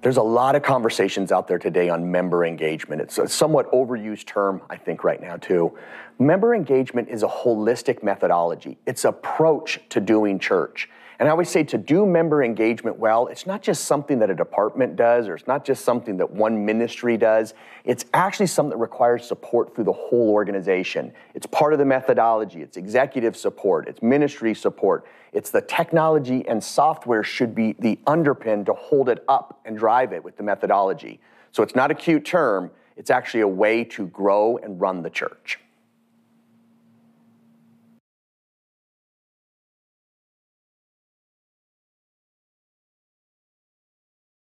There's a lot of conversations out there today on member engagement. It's a somewhat overused term, I think, right now, too. Member engagement is a holistic methodology, it's approach to doing church. And I always say to do member engagement well, it's not just something that a department does, or it's not just something that one ministry does. It's actually something that requires support through the whole organization. It's part of the methodology, it's executive support, it's ministry support, it's the technology and software should be the underpin to hold it up and drive it with the methodology. So it's not a cute term, it's actually a way to grow and run the church.